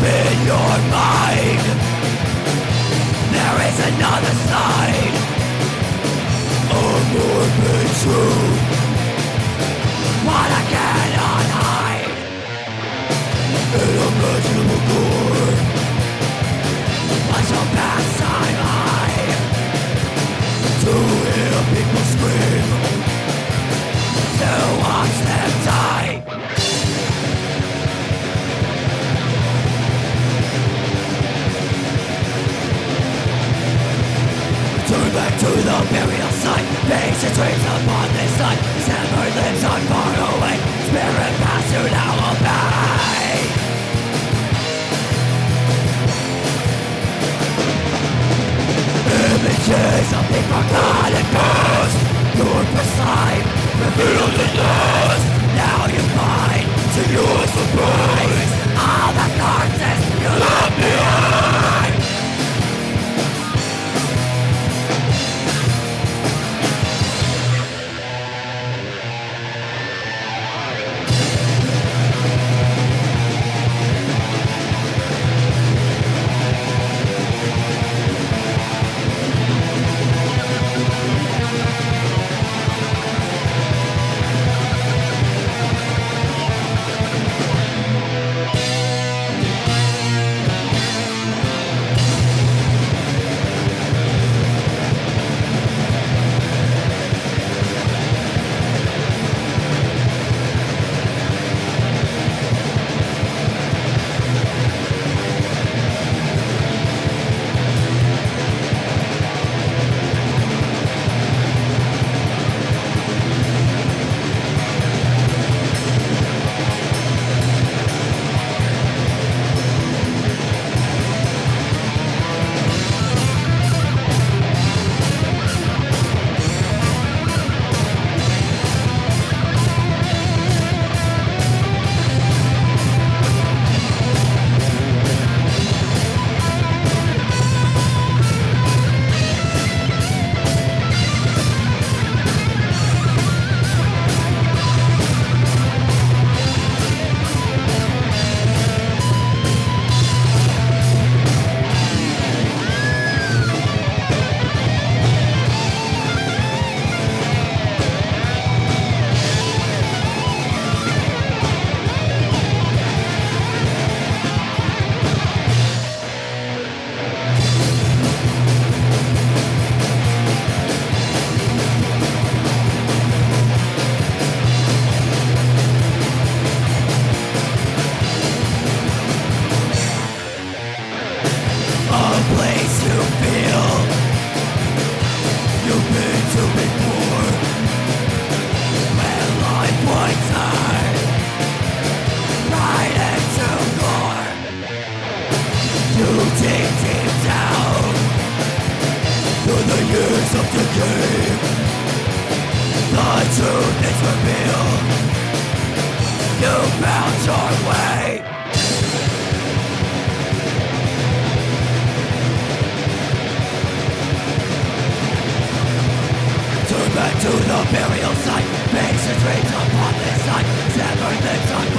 your mind. There is another side. A morbid back to the burial site. Things and dreams upon this night Severed limbs are far away. Spirit passed you now obey Images of the forgotten past Your precise revealed in dust Now you find to your surprise The truth is revealed way Turn back to the burial site. Makes its upon this side Severed lips